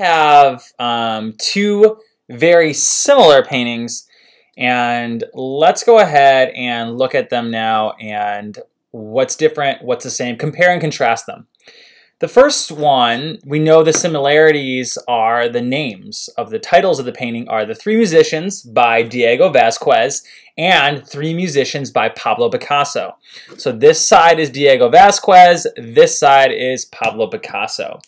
have um, two very similar paintings and let's go ahead and look at them now and what's different, what's the same, compare and contrast them. The first one, we know the similarities are the names of the titles of the painting are The Three Musicians by Diego Vasquez and Three Musicians by Pablo Picasso. So this side is Diego Vasquez, this side is Pablo Picasso.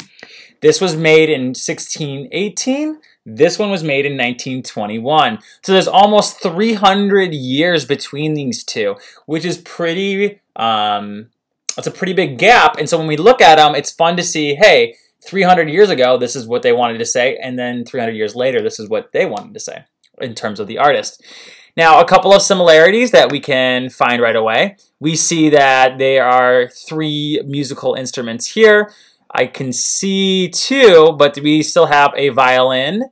This was made in 1618. This one was made in 1921. So there's almost 300 years between these two, which is pretty, um, it's a pretty big gap. And so when we look at them, it's fun to see, hey, 300 years ago, this is what they wanted to say. And then 300 years later, this is what they wanted to say in terms of the artist. Now, a couple of similarities that we can find right away. We see that there are three musical instruments here. I can see two, but we still have a violin,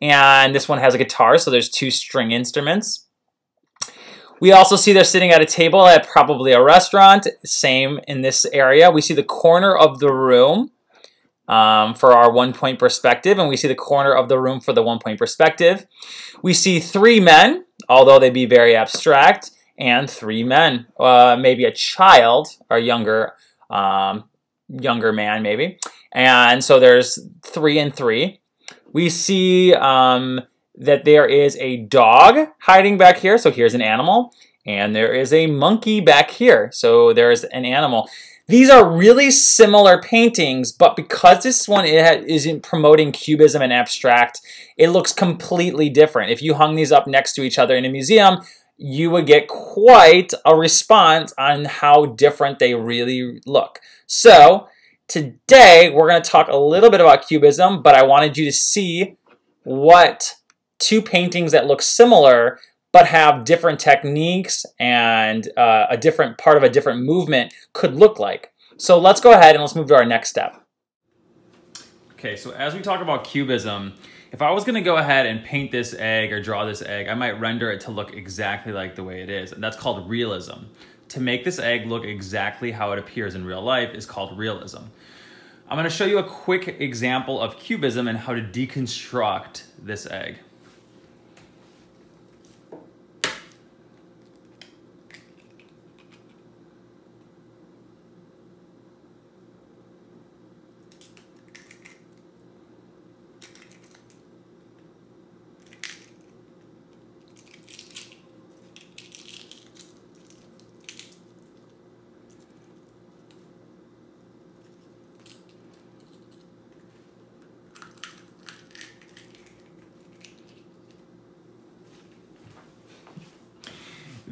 and this one has a guitar, so there's two string instruments. We also see they're sitting at a table at probably a restaurant, same in this area. We see the corner of the room um, for our one-point perspective, and we see the corner of the room for the one-point perspective. We see three men, although they be very abstract, and three men, uh, maybe a child or younger um, younger man maybe. And so there's three and three. We see um, that there is a dog hiding back here. So here's an animal. And there is a monkey back here. So there's an animal. These are really similar paintings, but because this one isn't promoting cubism and abstract, it looks completely different. If you hung these up next to each other in a museum, you would get quite a response on how different they really look. So today we're going to talk a little bit about Cubism, but I wanted you to see what two paintings that look similar but have different techniques and uh, a different part of a different movement could look like. So let's go ahead and let's move to our next step. Okay, so as we talk about Cubism, if I was gonna go ahead and paint this egg or draw this egg, I might render it to look exactly like the way it is, and that's called realism to make this egg look exactly how it appears in real life is called realism. I'm gonna show you a quick example of cubism and how to deconstruct this egg.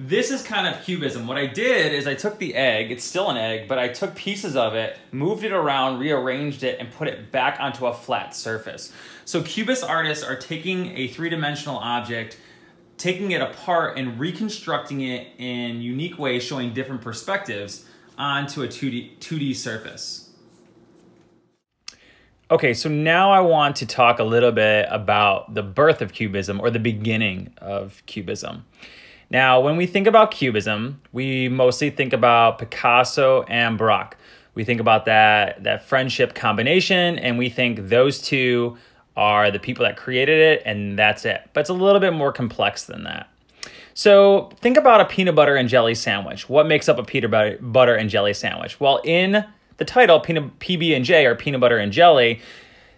This is kind of cubism. What I did is I took the egg, it's still an egg, but I took pieces of it, moved it around, rearranged it, and put it back onto a flat surface. So cubist artists are taking a three-dimensional object, taking it apart and reconstructing it in unique ways, showing different perspectives onto a 2D, 2D surface. Okay, so now I want to talk a little bit about the birth of Cubism or the beginning of Cubism. Now, when we think about Cubism, we mostly think about Picasso and Braque. We think about that, that friendship combination, and we think those two are the people that created it, and that's it. But it's a little bit more complex than that. So think about a peanut butter and jelly sandwich. What makes up a peanut butter and jelly sandwich? Well, in the title, peanut, PB and J, or peanut butter and jelly,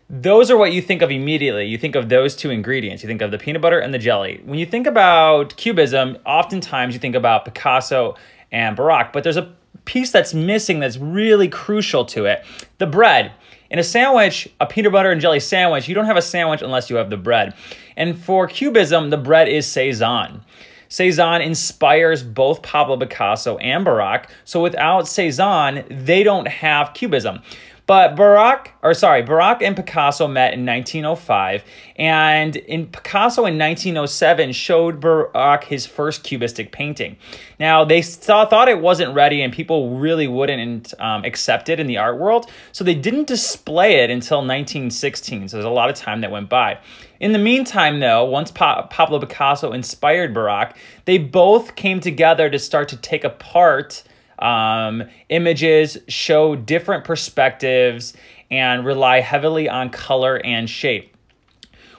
those are what you think of immediately. You think of those two ingredients. You think of the peanut butter and the jelly. When you think about cubism, oftentimes you think about Picasso and Braque, but there's a piece that's missing that's really crucial to it the bread. In a sandwich, a peanut butter and jelly sandwich, you don't have a sandwich unless you have the bread. And for cubism, the bread is Cezanne. Cezanne inspires both Pablo Picasso and Braque. So without Cezanne, they don't have cubism. But Braque, or sorry, Braque and Picasso met in 1905, and in Picasso in 1907 showed Braque his first cubistic painting. Now they saw, thought it wasn't ready, and people really wouldn't um, accept it in the art world, so they didn't display it until 1916. So there's a lot of time that went by. In the meantime, though, once pa Pablo Picasso inspired Braque, they both came together to start to take apart um, images show different perspectives and rely heavily on color and shape.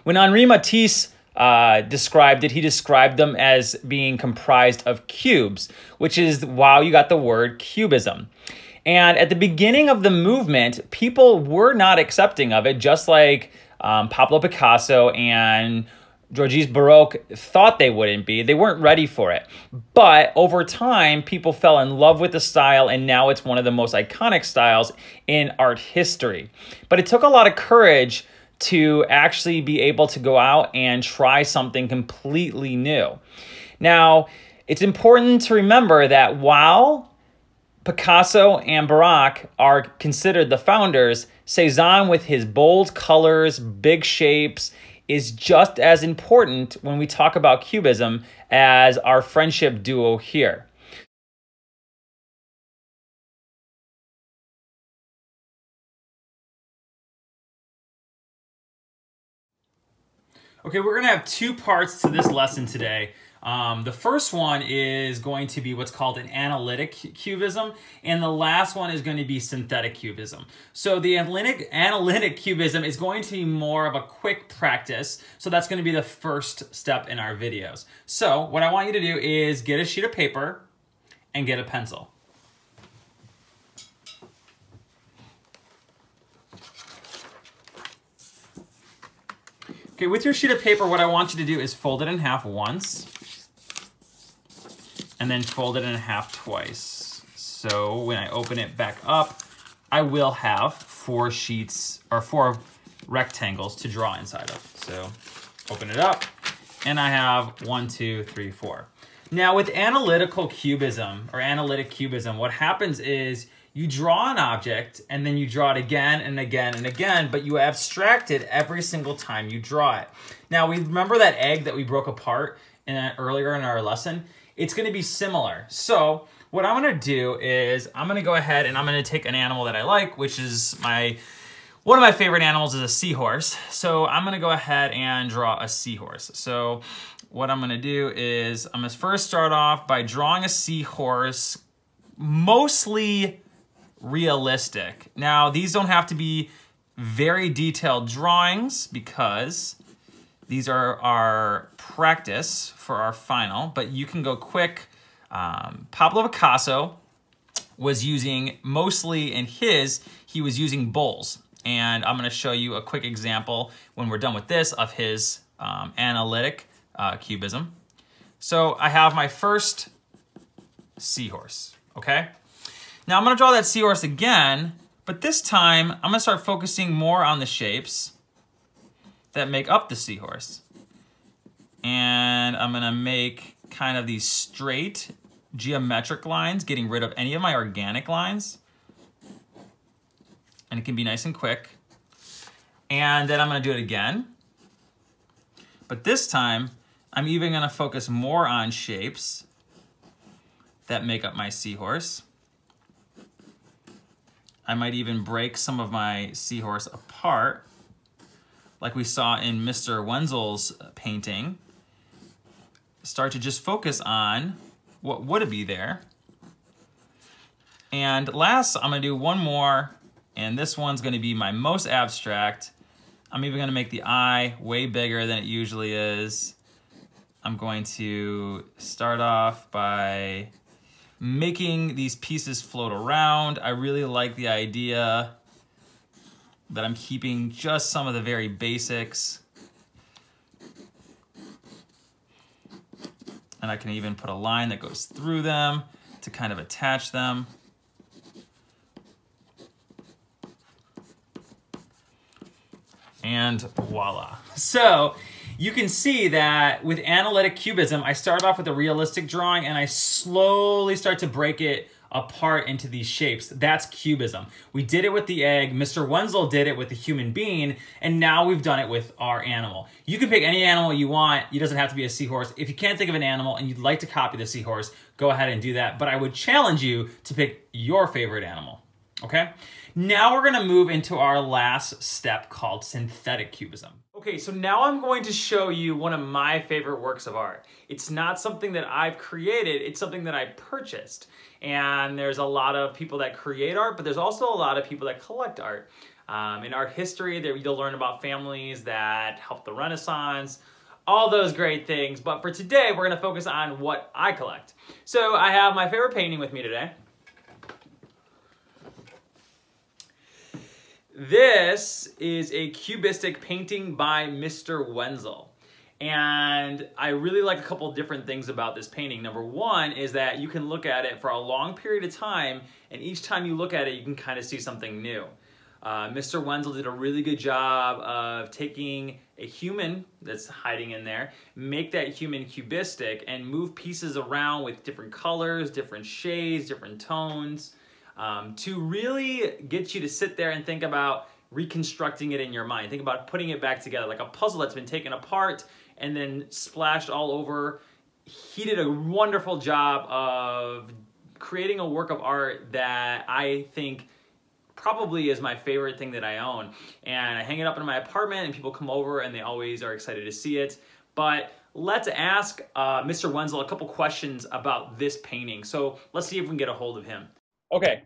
When Henri Matisse uh, described it, he described them as being comprised of cubes, which is wow, you got the word cubism. And at the beginning of the movement, people were not accepting of it, just like um, Pablo Picasso and Georges Braque thought they wouldn't be. They weren't ready for it. But over time, people fell in love with the style, and now it's one of the most iconic styles in art history. But it took a lot of courage to actually be able to go out and try something completely new. Now, it's important to remember that while Picasso and Braque are considered the founders, Cezanne, with his bold colors, big shapes, is just as important when we talk about Cubism as our friendship duo here. Okay, we're gonna have two parts to this lesson today. Um, the first one is going to be what's called an analytic cubism, and the last one is going to be synthetic cubism. So the analytic, analytic cubism is going to be more of a quick practice, so that's going to be the first step in our videos. So what I want you to do is get a sheet of paper and get a pencil. Okay, with your sheet of paper, what I want you to do is fold it in half once, and then fold it in half twice. So when I open it back up, I will have four sheets, or four rectangles to draw inside of. So open it up, and I have one, two, three, four. Now with analytical cubism, or analytic cubism, what happens is you draw an object and then you draw it again and again and again, but you abstract it every single time you draw it. Now, we remember that egg that we broke apart in, earlier in our lesson? It's gonna be similar. So what I'm gonna do is I'm gonna go ahead and I'm gonna take an animal that I like, which is my, one of my favorite animals is a seahorse. So I'm gonna go ahead and draw a seahorse. So what I'm gonna do is I'm gonna first start off by drawing a seahorse mostly realistic. Now, these don't have to be very detailed drawings because these are our practice for our final, but you can go quick. Um, Pablo Picasso was using, mostly in his, he was using bowls. And I'm gonna show you a quick example when we're done with this of his um, analytic uh, cubism. So I have my first seahorse, okay? Now I'm gonna draw that seahorse again, but this time I'm gonna start focusing more on the shapes that make up the seahorse. And I'm gonna make kind of these straight geometric lines, getting rid of any of my organic lines. And it can be nice and quick. And then I'm gonna do it again. But this time, I'm even gonna focus more on shapes that make up my seahorse. I might even break some of my seahorse apart, like we saw in Mr. Wenzel's painting. Start to just focus on what would be there. And last, I'm gonna do one more, and this one's gonna be my most abstract. I'm even gonna make the eye way bigger than it usually is. I'm going to start off by making these pieces float around. I really like the idea that I'm keeping just some of the very basics. And I can even put a line that goes through them to kind of attach them. And voila. So you can see that with analytic cubism, I start off with a realistic drawing and I slowly start to break it apart into these shapes. That's cubism. We did it with the egg, Mr. Wenzel did it with the human being, and now we've done it with our animal. You can pick any animal you want. It doesn't have to be a seahorse. If you can't think of an animal and you'd like to copy the seahorse, go ahead and do that. But I would challenge you to pick your favorite animal, okay? Now we're gonna move into our last step called synthetic cubism. Okay, so now I'm going to show you one of my favorite works of art. It's not something that I've created, it's something that I purchased. And there's a lot of people that create art, but there's also a lot of people that collect art. Um, in art history, there you'll learn about families that helped the Renaissance, all those great things. But for today, we're gonna focus on what I collect. So I have my favorite painting with me today. This is a cubistic painting by Mr. Wenzel. And I really like a couple different things about this painting. Number one is that you can look at it for a long period of time, and each time you look at it, you can kind of see something new. Uh, Mr. Wenzel did a really good job of taking a human that's hiding in there, make that human cubistic, and move pieces around with different colors, different shades, different tones um, to really get you to sit there and think about reconstructing it in your mind. Think about putting it back together like a puzzle that's been taken apart and then splashed all over. He did a wonderful job of creating a work of art that I think probably is my favorite thing that I own. And I hang it up in my apartment and people come over and they always are excited to see it. But let's ask uh, Mr. Wenzel a couple questions about this painting. So let's see if we can get a hold of him. Okay.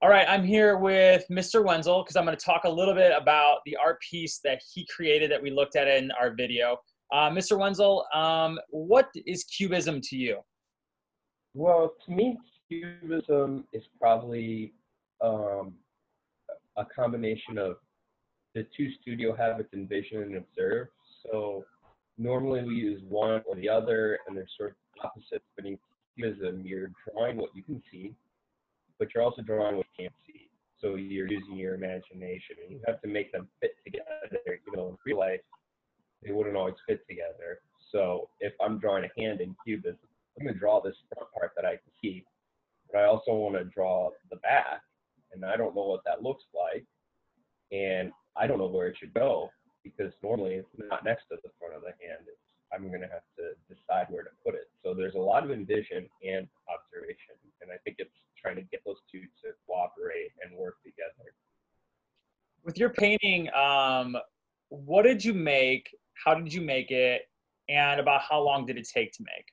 All right, I'm here with Mr. Wenzel because I'm going to talk a little bit about the art piece that he created that we looked at in our video. Uh, Mr. Wenzel, um, what is Cubism to you? Well, to me, Cubism is probably um, a combination of the two studio habits, envision and observe. So normally we use one or the other, and they're sort of opposites. But in Cubism, you're drawing what you can see, but you're also drawing what you can't see. So you're using your imagination, and you have to make them fit together. You know, in real life, they wouldn't always fit together. So if I'm drawing a hand in Cubism, I'm going to draw this front part that I can see, but I also want to draw the back, and I don't know what that looks like, and I don't know where it should go because normally it's not next to the front of the hand. It's, I'm going to have to decide where to put it. So there's a lot of envision and observation, and I think it's trying to get those two to cooperate and work together. With your painting, um, what did you make? How did you make it? And about how long did it take to make?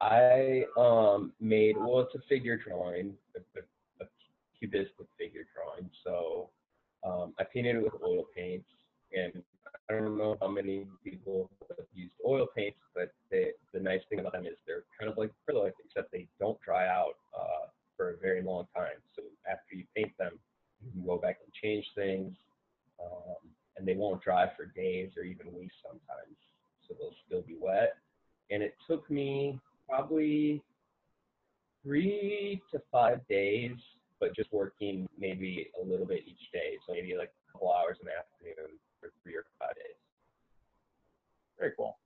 I um, made, well, it's a figure drawing, a, a, a cubistic figure drawing. So um, I painted it with oil paints. And I don't know how many people have used oil paints, but they, the nice thing about them is they're kind of like acrylic, except they don't dry out uh, for a very long time. So after you paint them, you can go back and change things, um, and they won't dry for days or even weeks sometimes. So they'll still be wet. And it took me probably three to five days, but just working maybe a little bit each day. So maybe like a couple hours in the afternoon for three or five days. Very cool.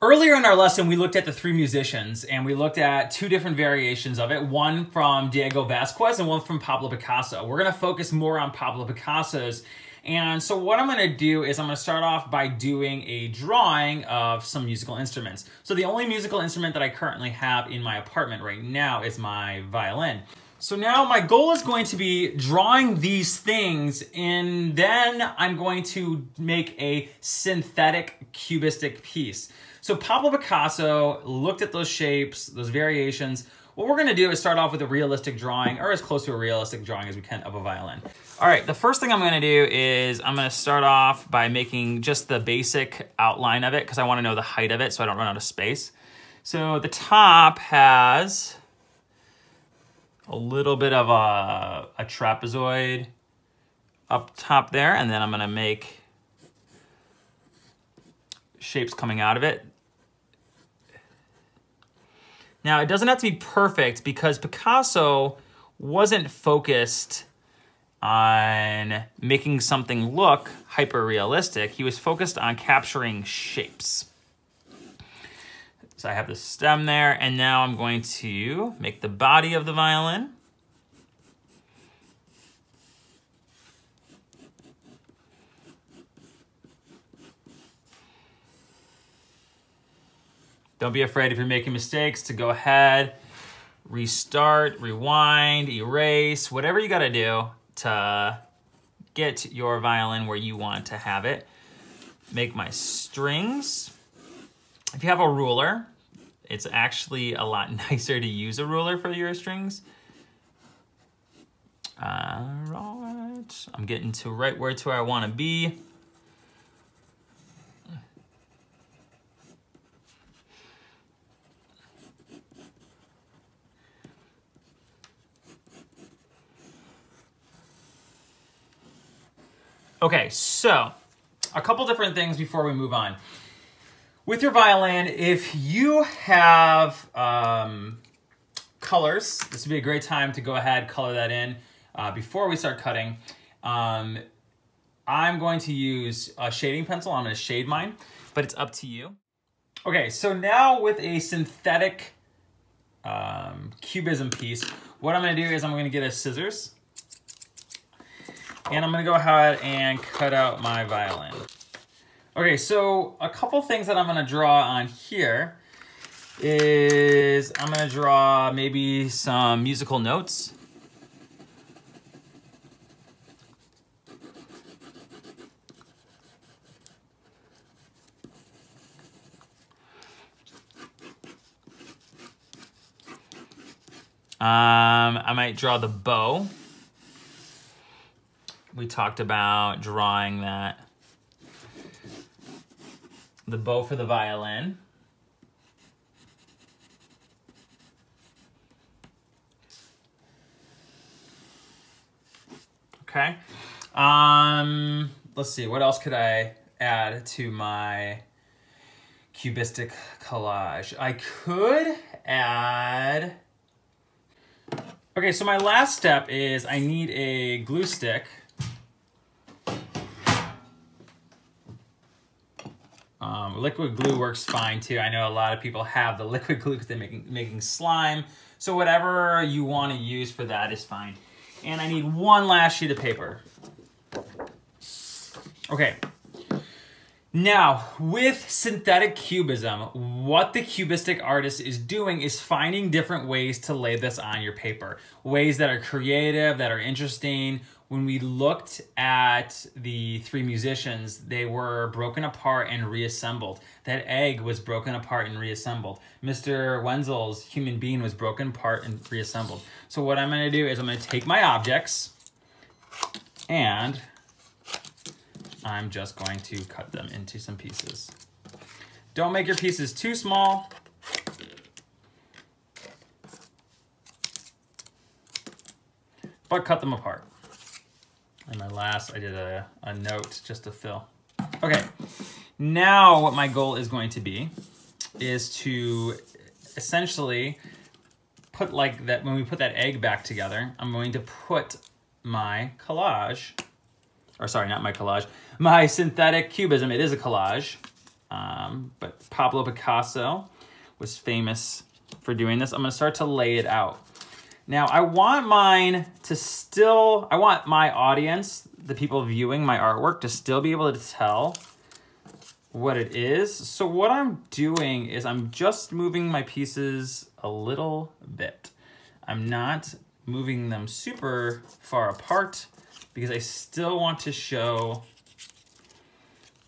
Earlier in our lesson, we looked at the three musicians and we looked at two different variations of it one from Diego Vasquez and one from Pablo Picasso. We're going to focus more on Pablo Picasso's. And so, what I'm going to do is, I'm going to start off by doing a drawing of some musical instruments. So, the only musical instrument that I currently have in my apartment right now is my violin. So now my goal is going to be drawing these things and then I'm going to make a synthetic cubistic piece. So Pablo Picasso looked at those shapes, those variations. What we're gonna do is start off with a realistic drawing or as close to a realistic drawing as we can of a violin. All right, the first thing I'm gonna do is I'm gonna start off by making just the basic outline of it because I wanna know the height of it so I don't run out of space. So the top has a little bit of a, a trapezoid up top there, and then I'm gonna make shapes coming out of it. Now, it doesn't have to be perfect because Picasso wasn't focused on making something look hyper realistic. He was focused on capturing shapes. So I have the stem there, and now I'm going to make the body of the violin. Don't be afraid if you're making mistakes to go ahead, restart, rewind, erase, whatever you gotta do to get your violin where you want to have it. Make my strings. If you have a ruler, it's actually a lot nicer to use a ruler for your strings. All right. I'm getting to right where to where I want to be. Okay, so a couple different things before we move on. With your violin, if you have um, colors, this would be a great time to go ahead, color that in uh, before we start cutting. Um, I'm going to use a shading pencil. I'm to shade mine, but it's up to you. Okay, so now with a synthetic um, cubism piece, what I'm going to do is I'm going to get a scissors and I'm gonna go ahead and cut out my violin. Okay, so a couple things that I'm gonna draw on here is I'm gonna draw maybe some musical notes. Um, I might draw the bow we talked about drawing that the bow for the violin. Okay. Um, let's see, what else could I add to my cubistic collage? I could add... Okay, so my last step is I need a glue stick Liquid glue works fine too. I know a lot of people have the liquid glue because they're making, making slime. So whatever you want to use for that is fine. And I need one last sheet of paper. Okay. Now, with synthetic cubism, what the cubistic artist is doing is finding different ways to lay this on your paper. Ways that are creative, that are interesting, when we looked at the three musicians, they were broken apart and reassembled. That egg was broken apart and reassembled. Mr. Wenzel's human being was broken apart and reassembled. So what I'm gonna do is I'm gonna take my objects and I'm just going to cut them into some pieces. Don't make your pieces too small. But cut them apart. And my last, I did a, a note just to fill. Okay, now what my goal is going to be is to essentially put like that, when we put that egg back together, I'm going to put my collage, or sorry, not my collage, my synthetic cubism. It is a collage, um, but Pablo Picasso was famous for doing this. I'm gonna start to lay it out. Now, I want mine to still, I want my audience, the people viewing my artwork, to still be able to tell what it is. So what I'm doing is I'm just moving my pieces a little bit. I'm not moving them super far apart because I still want to show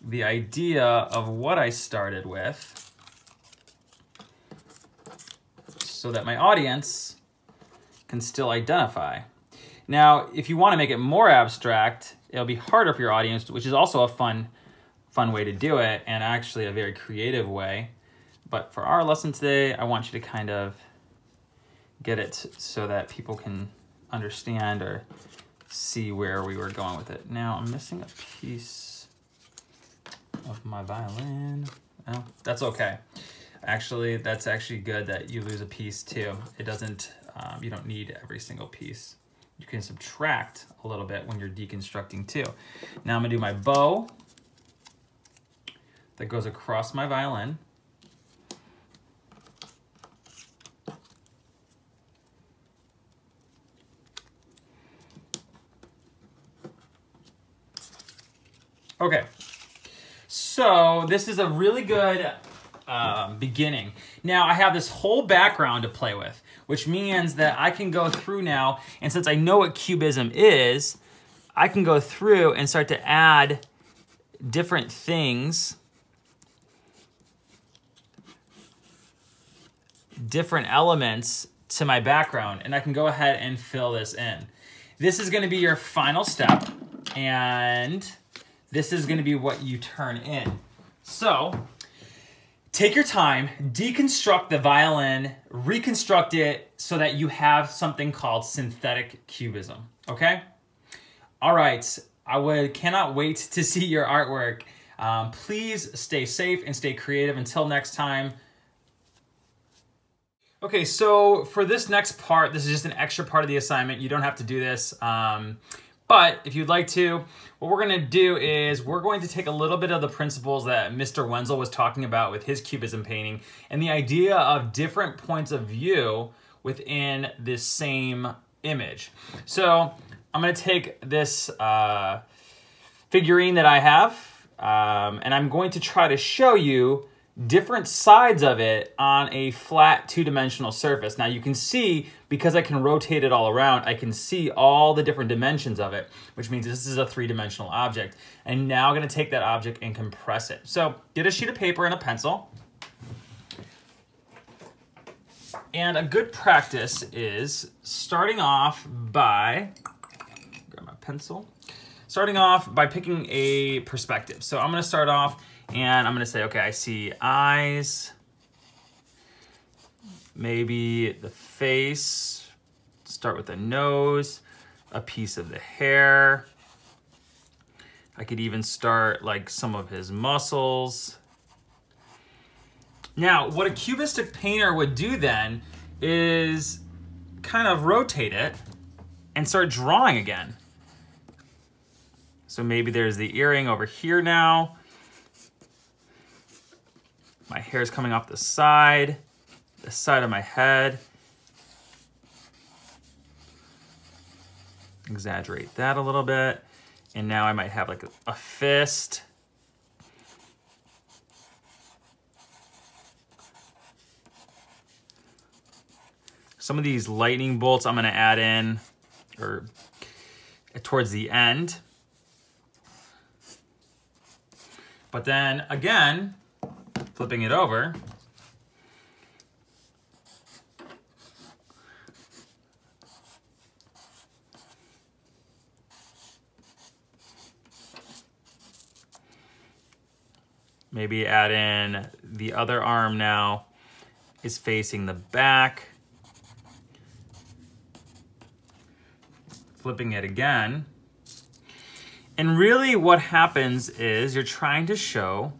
the idea of what I started with so that my audience can still identify. Now, if you want to make it more abstract, it'll be harder for your audience, which is also a fun, fun way to do it, and actually a very creative way. But for our lesson today, I want you to kind of get it so that people can understand or see where we were going with it. Now, I'm missing a piece of my violin. Oh, that's okay. Actually, that's actually good that you lose a piece too. It doesn't um, you don't need every single piece. You can subtract a little bit when you're deconstructing too. Now I'm gonna do my bow that goes across my violin. Okay, so this is a really good um, beginning. Now I have this whole background to play with which means that I can go through now, and since I know what cubism is, I can go through and start to add different things, different elements to my background, and I can go ahead and fill this in. this is gonna be your final step and this is gonna be what you turn in. So take your time, deconstruct the violin, reconstruct it so that you have something called synthetic cubism, okay? All right, I would cannot wait to see your artwork. Um, please stay safe and stay creative. Until next time. Okay, so for this next part, this is just an extra part of the assignment. You don't have to do this. Um, but if you'd like to, what we're gonna do is we're going to take a little bit of the principles that Mr. Wenzel was talking about with his cubism painting and the idea of different points of view within this same image. So I'm gonna take this uh, figurine that I have um, and I'm going to try to show you different sides of it on a flat two-dimensional surface. Now you can see, because I can rotate it all around, I can see all the different dimensions of it, which means this is a three-dimensional object. And now I'm gonna take that object and compress it. So get a sheet of paper and a pencil. And a good practice is starting off by, grab my pencil, starting off by picking a perspective. So I'm gonna start off and I'm gonna say, okay, I see eyes, maybe the face, start with the nose, a piece of the hair. I could even start like some of his muscles. Now, what a cubistic painter would do then is kind of rotate it and start drawing again. So maybe there's the earring over here now. My hair is coming off the side, the side of my head. Exaggerate that a little bit. And now I might have like a, fist. Some of these lightning bolts I'm gonna add in or towards the end. But then again, flipping it over, maybe add in the other arm now is facing the back. Flipping it again. And really what happens is you're trying to show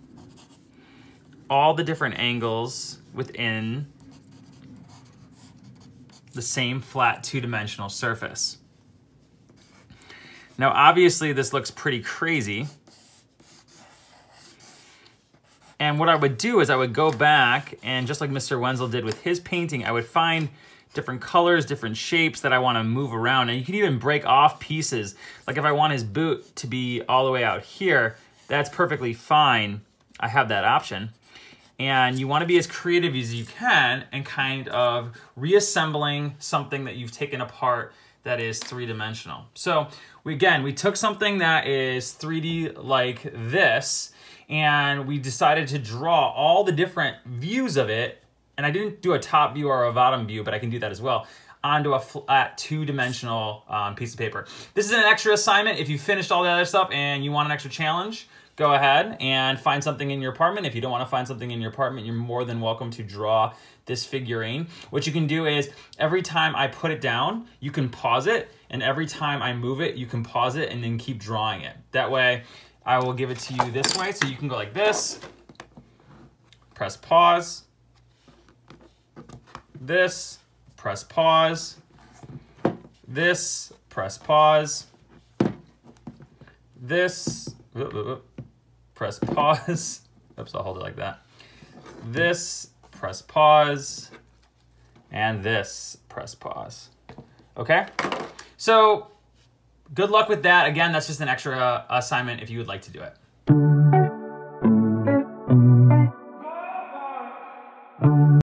all the different angles within the same flat two-dimensional surface. Now obviously this looks pretty crazy. And what I would do is I would go back and just like Mr. Wenzel did with his painting, I would find different colors, different shapes that I want to move around. And you can even break off pieces. Like if I want his boot to be all the way out here, that's perfectly fine. I have that option. And you want to be as creative as you can and kind of reassembling something that you've taken apart that is three-dimensional. So we, again, we took something that is 3D like this and we decided to draw all the different views of it and I didn't do a top view or a bottom view, but I can do that as well, onto a flat two-dimensional um, piece of paper. This is an extra assignment. If you finished all the other stuff and you want an extra challenge, go ahead and find something in your apartment. If you don't want to find something in your apartment, you're more than welcome to draw this figurine. What you can do is every time I put it down, you can pause it, and every time I move it, you can pause it and then keep drawing it. That way, I will give it to you this way, so you can go like this, press pause, this, press pause, this, press pause, this, press pause. Oops, I'll hold it like that. This, press pause, and this, press pause. Okay? So, good luck with that. Again, that's just an extra uh, assignment if you would like to do it.